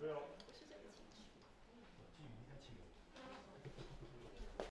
built